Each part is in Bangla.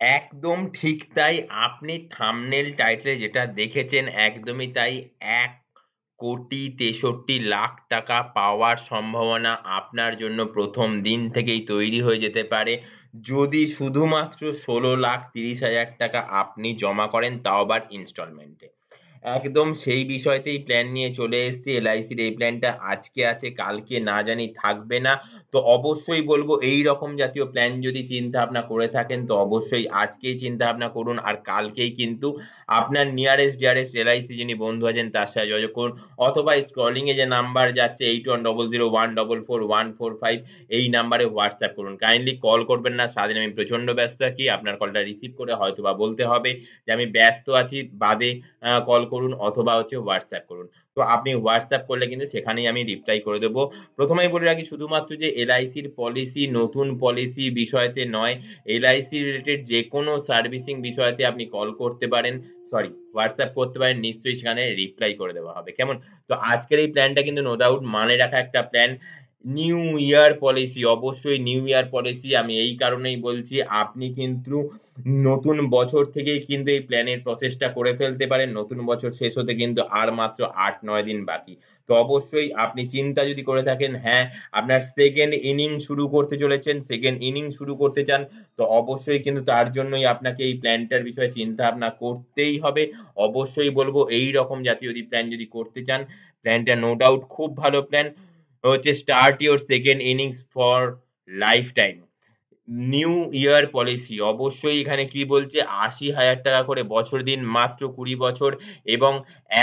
একদম ঠিক তাই। আপনি থাম্বনেল টাইটেলে যেটা দেখেছেন একদমই তাই। এক কোটি তেষট্টি লাখ টাকা পাওয়ার সম্ভাবনা আপনার জন্য প্রথম দিন থেকেই তৈরি হয়ে যেতে পারে। যদি শুধুমাত্র ১৬,৩০,০০০ টাকা আপনি জমা করেন তাও আবার ইনস্টলমেন্টে। একদম সেই বিষয়তেই প্ল্যান নিয়ে চলে এসেছি। এলআইসির এই প্ল্যানটা আজকে আছে, কালকে না জানি থাকবে না। তো অবশ্যই বলব এই রকম জাতীয় প্ল্যান যদি চিন্তা-ভাবনা করে থাকেন, তো অবশ্যই আজকেই চিন্তা-ভাবনা করুন। আর কালকেই কিন্তু আপনার নিয়ারেস্ট ডিয়ারেস্ট এলআইসি যিনি বন্ধু আছেন তার সাথে যোগাযোগ করুন। অথবা স্ক্রলিং এ যে নাম্বার যাচ্ছে 8100144145 এই নাম্বারে হোয়াটসঅ্যাপ করুন। কাইন্ডলি কল করবেন না। সারাদিন আমি প্রচণ্ড ব্যস্ত থাকি। আপনার কলটা রিসিভ করে হয়তোবা বলতে হবে যে আমি ব্যস্ত আছি, বাদে কল করুন অথবা হচ্ছে হোয়াটসঅ্যাপ করুন। তো আপনি হোয়াটসঅ্যাপ করলে কিন্তু সেখানেই আমি রিপ্লাই করে দেবো প্রথমেই বলে রাখি শুধুমাত্র যে এলআইসির পলিসি নতুন পলিসি বিষয়তে নয়, এলআইসি রিলেটেড যে কোনো সার্ভিসিং বিষয়তে আপনি কল করতে পারেন। সরি হোয়াটসঅ্যাপ করতে পারেন নিশ্চয়ই সেখানে রিপ্লাই করে দেওয়া হবে। কেমন? তো আজকের এই প্ল্যানটা কিন্তু নো ডাউট মানে রাখা একটা প্ল্যান। নিউ ইয়ার পলিসি অবশ্যই নিউ ইয়ার পলিসি আমি এই কারণেই বলছি আপনি কিন্তু নতুন বছর থেকেই কিন্তু এই প্ল্যানের প্রসেসটা করে ফেলতে পারেন। নতুন বছর শেষ হতে কিন্তু আর মাত্র ৮-৯ দিন বাকি। তো অবশ্যই আপনি চিন্তা যদি করে থাকেন হ্যাঁ, আপনার সেকেন্ড ইনিং শুরু করতে চলেছেন, সেকেন্ড ইনিং শুরু করতে চান তো অবশ্যই কিন্তু তার জন্যই আপনাকে এই প্ল্যানটার বিষয়ে চিন্তা-ভাবনা করতেই হবে। অবশ্যই বলব এই রকম জাতীয় যদি প্ল্যান যদি করতে চান, প্ল্যানটা নো ডাউট খুব ভালো প্ল্যান। হচ্ছে start your second innings for life time. New year policy অবশ্যই এখানে কি বলছে ৮০,০০০ টাকা করে বছর দিন মাত্র ২০ বছর এবং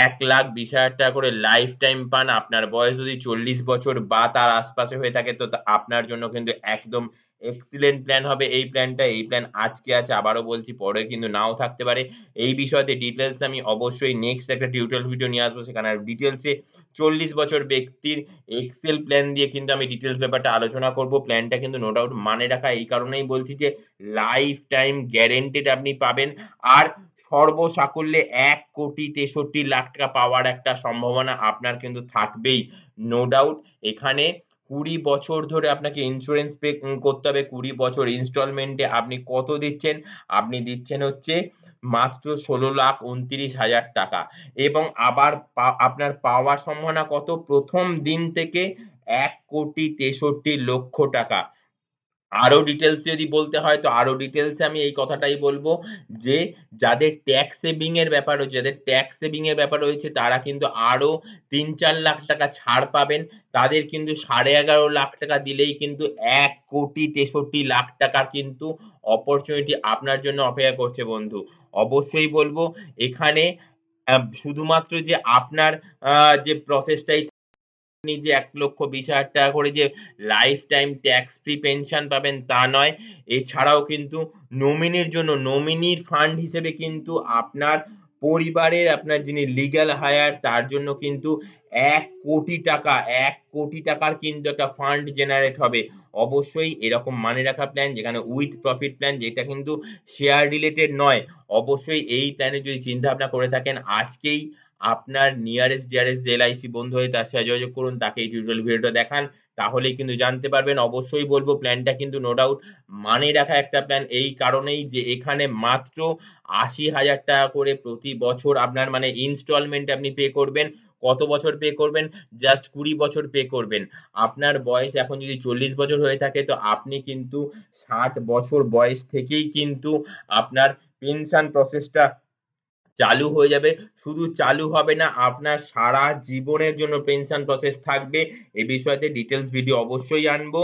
১,২০,০০০ টাকা করে লাইফ টাইম পান। আপনার বয়স যদি ৪০ বছর বা তার আশপাশে হয়ে থাকে তো আপনার জন্য কিন্তু একদম এক্সিলেন্ট প্ল্যান হবে এই প্ল্যানটা। এই প্ল্যান আজকে আছে আবারও বলছি পরে কিন্তু নাও থাকতে পারে। এই বিষয়তে ডিটেইলস আমি অবশ্যই নেক্সট একটা টিউটোরিয়াল ভিডিও নিয়ে আসব সেখানে এ ৪০ বছর ব্যক্তির এক্সেল প্ল্যান দিয়ে কিন্তু আমি ডিটেলস ব্যাপারটা আলোচনা করব। প্ল্যানটা কিন্তু নো ডাউট মানে রাখা এই কারণেই বলছি যে লাইফ টাইম গ্যারান্টেড আপনি পাবেন। আর সর্বসাকুল্যে ১,৬৩,৬০,০০০ টাকা পাওয়ার একটা সম্ভাবনা আপনার কিন্তু থাকবেই। নো ডাউট এখানে ২০ বছর ধরে আপনাকে ইন্স্যুরেন্স পে করতে হবে। ২০ বছর ইনস্টলমেন্টে আপনি কত দিচ্ছেন? আপনি দিচ্ছেন হচ্ছে মাত্র ১৬,২৯,০০০ টাকা এবং আবার আপনার পাওয়ার সম্ভাবনা কত? প্রথম দিন থেকে ১,৬৩,৬০,০০০ টাকা। আরও ডিটেলস যদি বলতে হয় তো আরও ডিটেইলস এ আমি এই কথাটাই বলব যে যাদের ট্যাক্স সেভিং এর ব্যাপার রয়েছে, যাদের ট্যাক্স সেভিং এর ব্যাপার রয়েছে তারা কিন্তু আরও ৩-৪ লাখ টাকা ছাড় পাবেন। তাদের কিন্তু ১১.৫ লাখ টাকা দিলেই কিন্তু ১,৬৩,৬০,০০০ টাকার কিন্তু অপরচুনিটি আপনার জন্য অপেক্ষা করছে বন্ধু। অবশ্যই বলব এখানে শুধুমাত্র যে আপনার যে প্রসেসটাই আপনি যে ১,২০,০০০ টাকা করে যে life time tax free pension পাবেন তা নয়। এছাড়াও কিন্তু নমিনির জন্য নমিনির ফান্ড হিসেবে কিন্তু আপনার পরিবারের আপনার যিনি লিগ্যাল হায়ার তার জন্য কিন্তু ১,০০,০০,০০০ টাকা ১,০০,০০,০০০ টাকার কিন্তু একটা ফান্ড জেনারেট হবে। অবশ্যই এরকম মানে রাখা প্ল্যান যেখানে উইথ প্রফিট প্ল্যান যেটা কিন্তু শেয়ার রিলেটেড নয়। অবশ্যই এই প্ল্যানে যদি চিন্তা-ভাবনা করে থাকেন আজকেই আপনার নিয়ারেস্ট ডিয়ারেস্ট এলআইসি বন্ধু হয়ে তার সাথে যোগাযোগ করুন। তাকে এই টিউটোরিয়াল ভিডিওটা দেখান। তাহলেই কিন্তু জানতে পারবেন। অবশ্যই বলব প্ল্যানটা কিন্তু নো ডাউট মানে রাখা একটা প্ল্যান এই কারণেই যে এখানে মাত্র ৮০,০০০ টাকা করে প্রতি বছর আপনার মানে ইনস্টলমেন্ট আপনি পে করবেন। কত বছর পে করবেন? জাস্ট ২০ বছর পে করবেন। আপনার বয়স এখন যদি ৪০ বছর হয়ে থাকে তো আপনি কিন্তু ৬০ বছর বয়স থেকেই কিন্তু আপনার পেনশন প্রসেসটা চালু হয়ে যাবে। শুধু চালু হবে না আপনার সারা জীবনের জন্য পেনশন প্রসেস থাকবে। এ বিষয়তে ডিটেলস ভিডিও অবশ্যই আনব।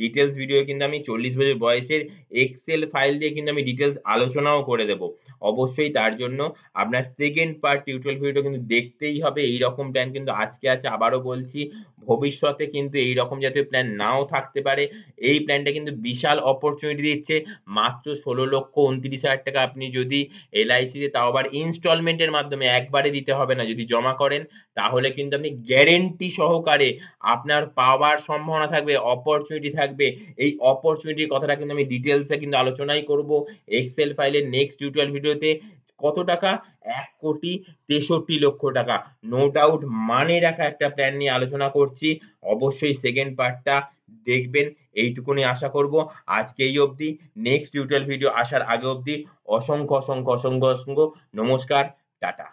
ডিটেলস ভিডিও কিন্তু আমি ৪০ বছর বয়সের এক্সেল ফাইল দিয়ে কিন্তু আমি ডিটেলস আলোচনাও করে দেব। অবশ্যই তার জন্য আপনার সেকেন্ড পার্ট টিউটোরিয়াল ভিডিওটা কিন্তু দেখতেই হবে। এই রকম প্ল্যান কিন্তু আজকে আছে আবারও বলছি ভবিষ্যতে কিন্তু এই রকম জাতীয় প্ল্যান নাও থাকতে পারে। এই প্ল্যানটা কিন্তু বিশাল অপরচুনিটি দিচ্ছে। মাত্র ১৬,২৯,০০০ টাকা আপনি যদি এলআইসিতে তাও আবার ইনস্টলমেন্টের মাধ্যমে একবারে দিতে হবে না। যদি জমা করেন তাহলে কিন্তু আপনি গ্যারেন্টি সহকারে আপনার পাওয়ার সম্ভাবনা থাকবে, অপরচুনিটি থাকবে। এই অপরচুনিটির কথাটা কিন্তু আমি ডিটেইলস এ কিন্তু আলোচনাই করব। এক্সেল ফাইলের নেক্সট টিউটোরিয়াল ভিডিওতে কত টাকা? ১,৬৩,৬০,০০০ টাকা। নো ডাউট মানে রাখা একটা প্ল্যান নিয়ে আলোচনা করছি। অবশ্যই সেকেন্ড পার্টটা দেখবেন এইটুকুনি আশা করব। আজকে এই অবধি নেক্সট টিউটোরিয়াল ভিডিও আসার আগে অবধি অসংখ্য, অসংখ্য, অসংখ্য, অসংখ্য নমস্কার, টাটা।